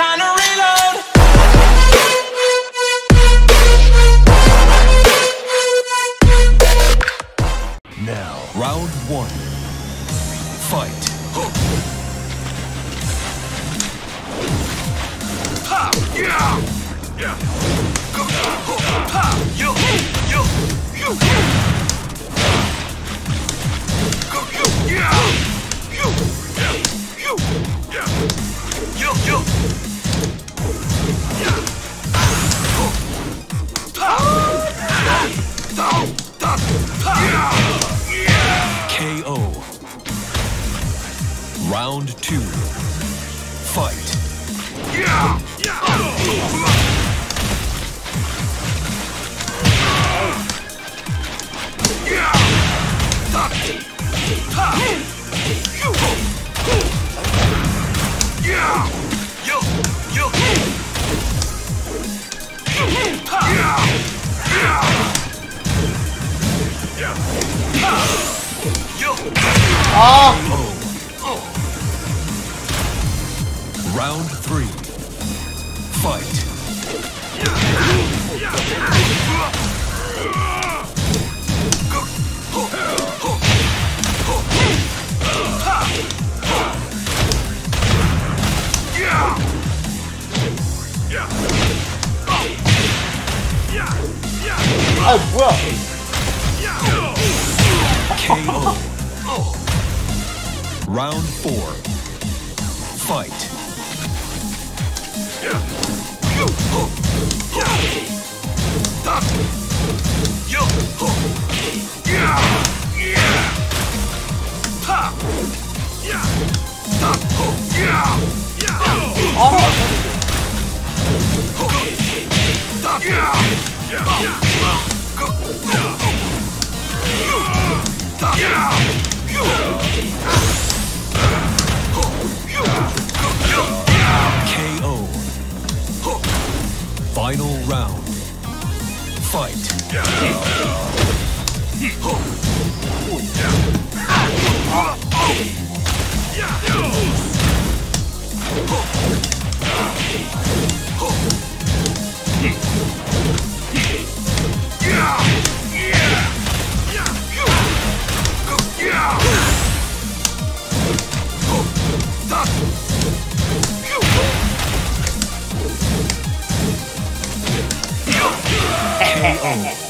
time Fight.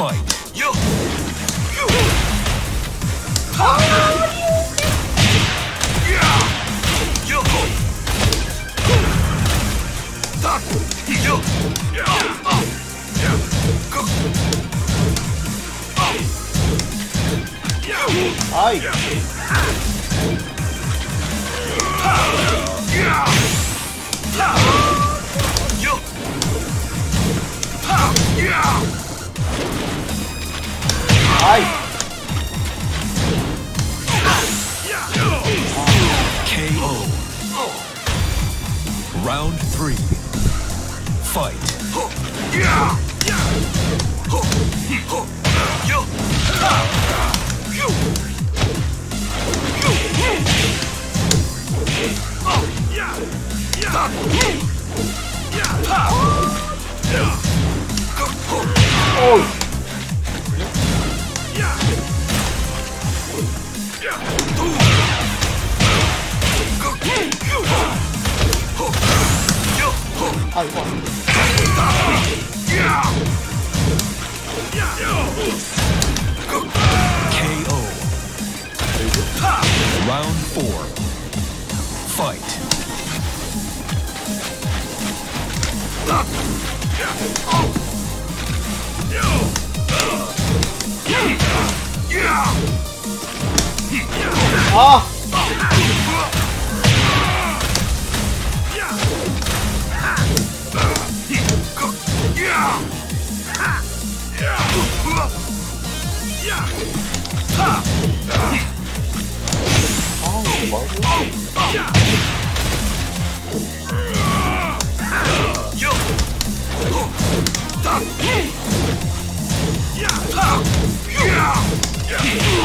fight. Yo! How are you? Yo! That! Yo! Ai! Yeah! 이. KO. Round three. Fight. 어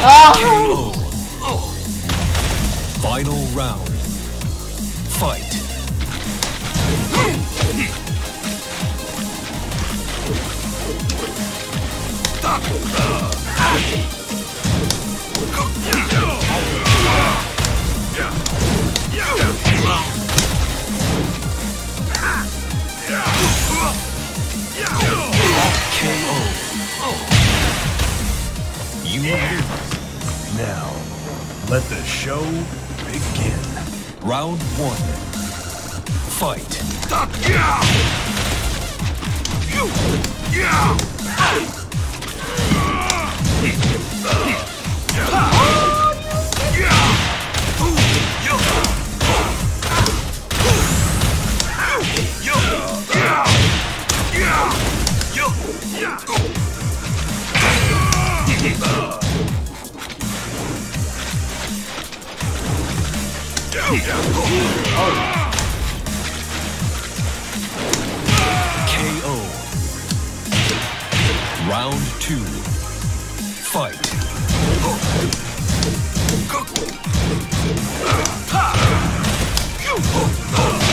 아! Final round. Round one. Fight. KO. Round two. Fight. KO.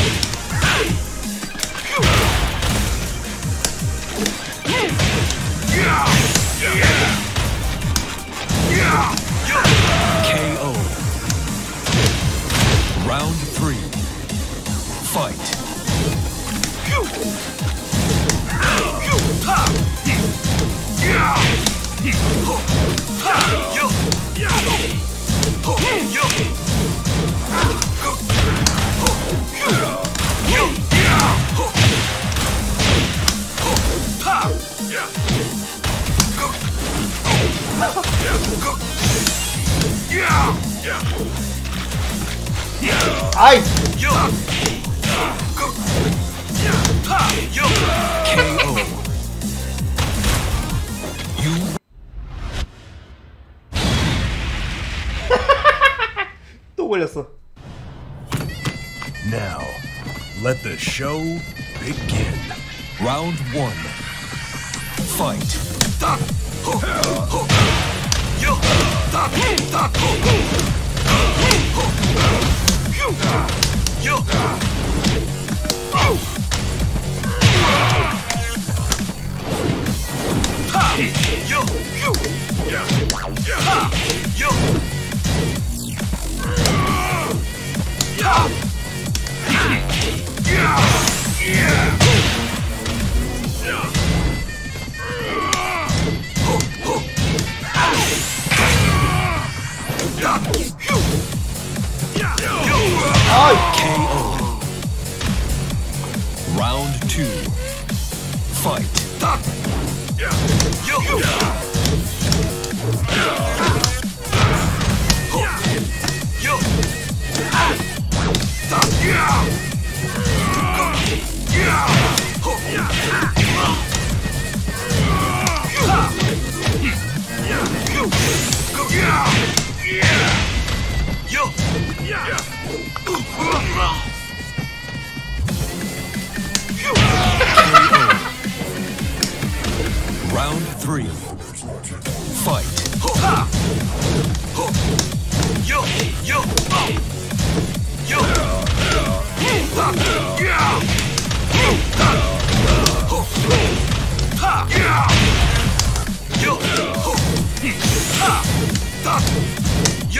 아이! KO. You 또 걸렸어. Now, let the show begin. round one. Fight. 아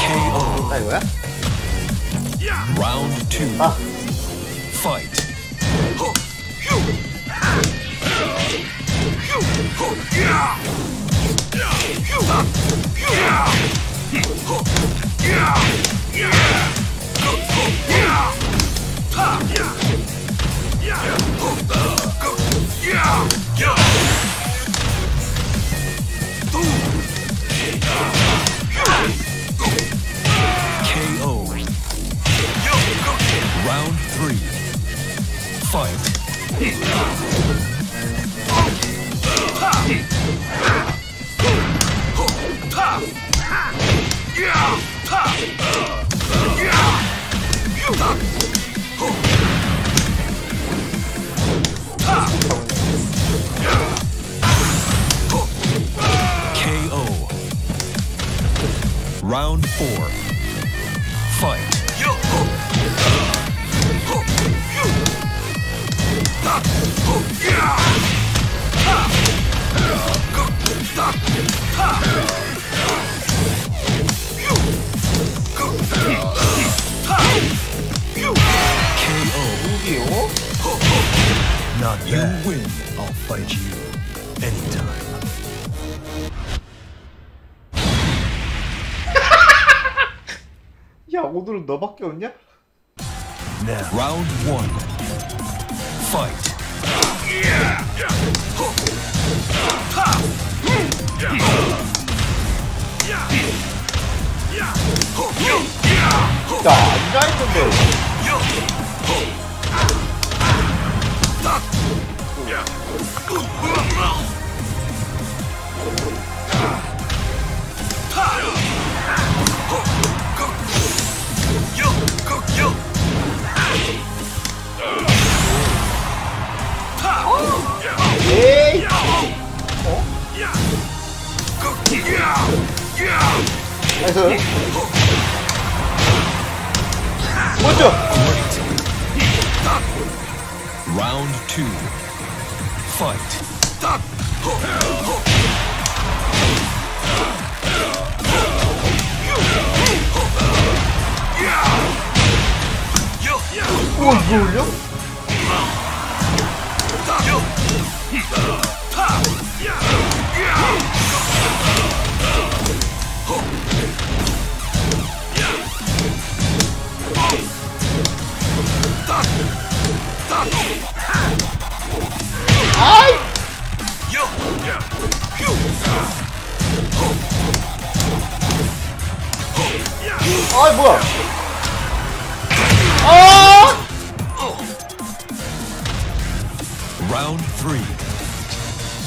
KO. 나 이거야? Round two. 아. Fight. KO. four. Fight. Not. You win. I'll fight you. 오늘은 너밖에 없냐? Now, Round one. Fight. 야 앉아있는데 나이스 먼저 Round two. Fight. 우와 이거 올려?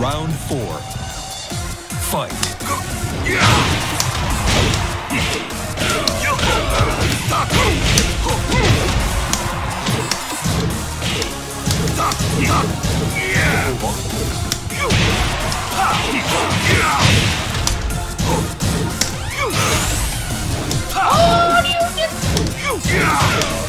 Round four. Fight. 아